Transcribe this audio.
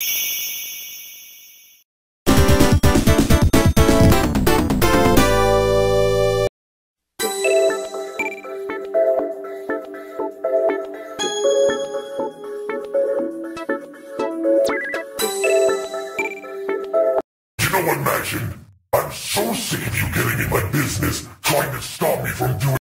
You know what, I'm so sick of you getting in my business, trying to stop me from doing